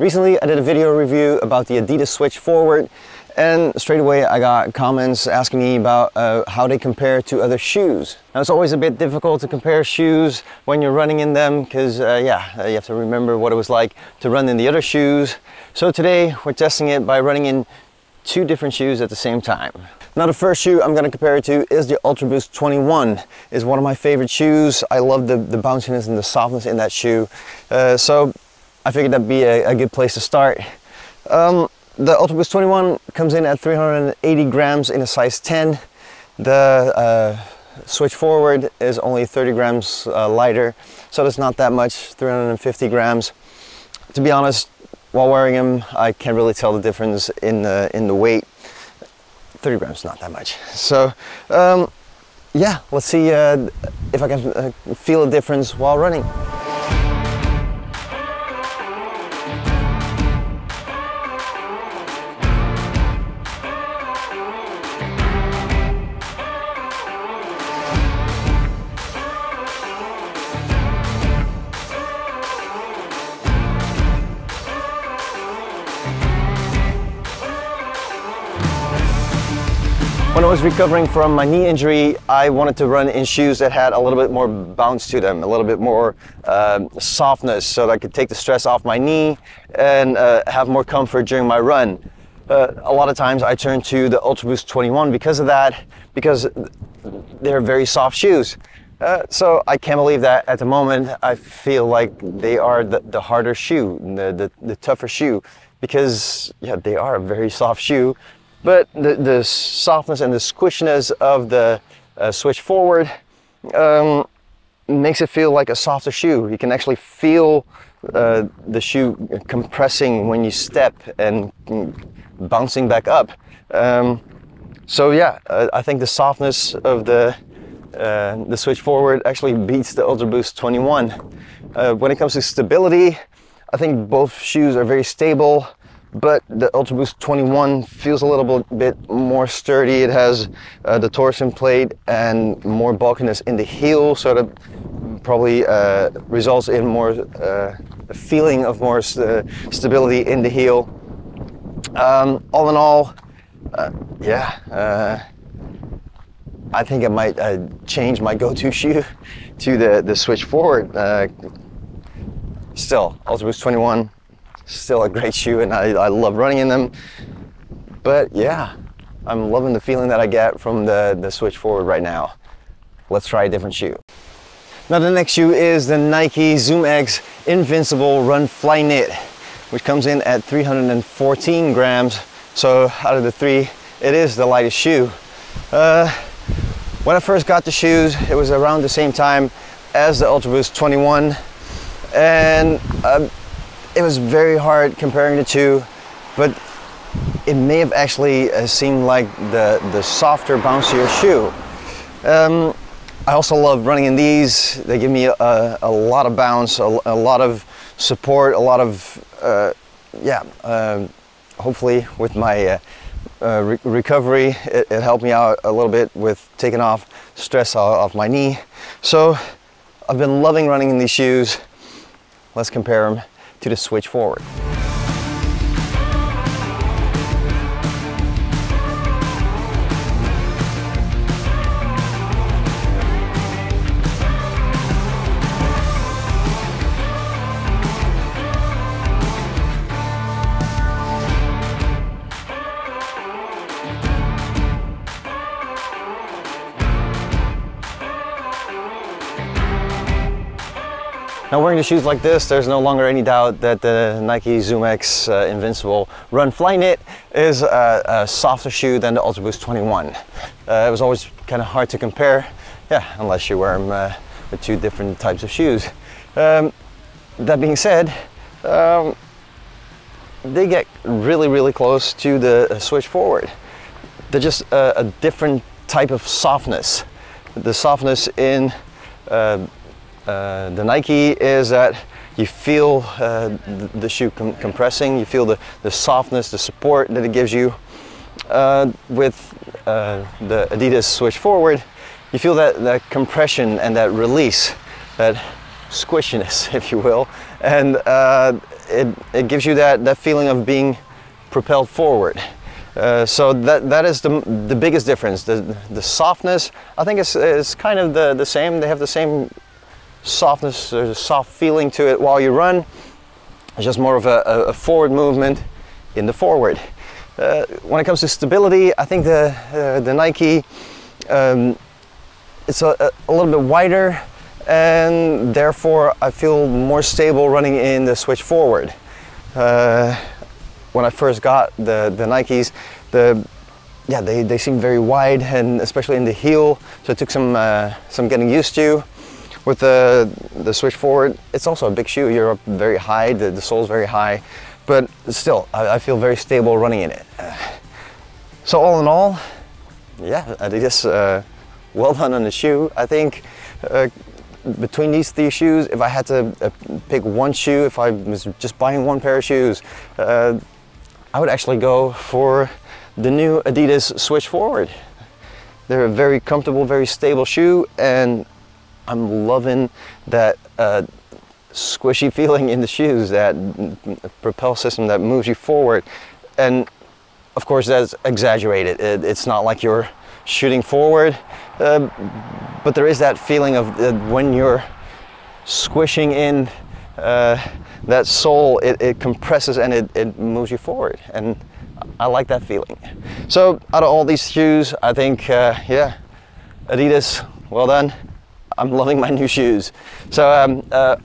Recently I did a video review about the Adidas Switch Forward and straight away I got comments asking me about uh, how they compare to other shoes. Now it's always a bit difficult to compare shoes when you're running in them because uh, yeah, uh, you have to remember what it was like to run in the other shoes. So today we're testing it by running in two different shoes at the same time. Now the first shoe I'm going to compare it to is the Ultra Boost 21. It's one of my favorite shoes. I love the, the bounciness and the softness in that shoe. Uh, so I figured that'd be a, a good place to start. Um, the Boost 21 comes in at 380 grams in a size 10. The uh, switch forward is only 30 grams uh, lighter, so that's not that much, 350 grams. To be honest, while wearing them, I can't really tell the difference in the, in the weight. 30 grams, not that much. So, um, yeah, let's see uh, if I can uh, feel a difference while running. When I was recovering from my knee injury, I wanted to run in shoes that had a little bit more bounce to them, a little bit more um, softness, so that I could take the stress off my knee and uh, have more comfort during my run. Uh, a lot of times I turn to the Ultra Boost 21 because of that, because they're very soft shoes. Uh, so I can't believe that at the moment I feel like they are the, the harder shoe, the, the, the tougher shoe, because yeah, they are a very soft shoe but the, the softness and the squishiness of the uh, switch forward um, makes it feel like a softer shoe. You can actually feel uh, the shoe compressing when you step and bouncing back up. Um, so yeah, uh, I think the softness of the uh, the switch forward actually beats the Ultra Boost 21. Uh, when it comes to stability, I think both shoes are very stable but the Ultra Boost 21 feels a little bit more sturdy. It has uh, the torsion plate and more bulkiness in the heel, so that probably uh, results in more uh, a feeling of more st stability in the heel. Um, all in all, uh, yeah, uh, I think I might uh, change my go-to shoe to the the switch forward. still, Ultra Boost 21 still a great shoe and I, I love running in them. But yeah, I'm loving the feeling that I get from the, the switch forward right now. Let's try a different shoe. Now the next shoe is the Nike Zoom X Invincible Run Fly Knit, which comes in at 314 grams. So out of the three, it is the lightest shoe. Uh, when I first got the shoes, it was around the same time as the Ultra Boost 21. And uh, it was very hard comparing the two, but it may have actually uh, seemed like the, the softer, bouncier shoe. Um, I also love running in these. They give me a, a lot of bounce, a, a, lot of support, a lot of, uh, yeah, uh, hopefully with my uh, uh, re recovery, it, it, helped me out a little bit with taking off stress off my knee. So I've been loving running in these shoes. Let's compare them to the switch forward. Now wearing the shoes like this, there's no longer any doubt that the Nike Zoom X uh, Invincible Run Flyknit is a, a, softer shoe than the Ultra Boost 21. Uh, it was always kind of hard to compare, yeah, unless you wear them uh, with two different types of shoes. Um, that being said, um, they get really, really close to the uh, switch forward. They're just a, a different type of softness. The softness in uh, uh, the Nike is that you feel uh, the, the, shoe com compressing, you feel the, the softness, the support that it gives you. Uh, with the Adidas Switch Forward, you feel that, that compression and that release, that squishiness, if you will, and uh, it, it gives you that, that feeling of being propelled forward. Uh, so that that is the the biggest difference. The the softness, I think, is is kind of the the same. They have the same softness, there's a soft feeling to it while you run. It's just more of a, a forward movement in the forward. Uh, when it comes to stability, I think the uh, the Nike um, it's a, a, little bit wider, and therefore I feel more stable running in the switch forward. Uh, when I first got the, the Nikes, the yeah, they, they seem very wide and especially in the heel. So it took some uh, some getting used to. With the the switch forward, it's also a big shoe. You're up very high. The, the sole's very high, but still, I, I feel very stable running in it. So all in all, yeah, Adidas, uh, well done on the shoe. I think uh, between these three shoes, if I had to uh, pick one shoe, if I was just buying one pair of shoes, uh, I would actually go for the new Adidas Switch Forward. They're a very comfortable, very stable shoe, and I'm loving that uh, squishy feeling in the shoes, that propel system that moves you forward. And of course, that's exaggerated. It, it's not like you're shooting forward, uh, but there is that feeling of uh, when you're squishing in uh, that sole, it, it compresses and it, it moves you forward. And I like that feeling. So out of all these shoes, I think, uh, yeah, Adidas, well done. I'm loving my new shoes. So um, uh,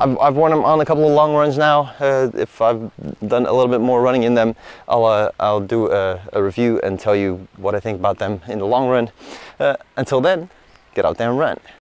I've, I've, worn them on a couple of long runs now. Uh, if I've done a little bit more running in them, I'll, uh, I'll do a, a, review and tell you what I think about them in the long run. Uh, until then, get out there and run.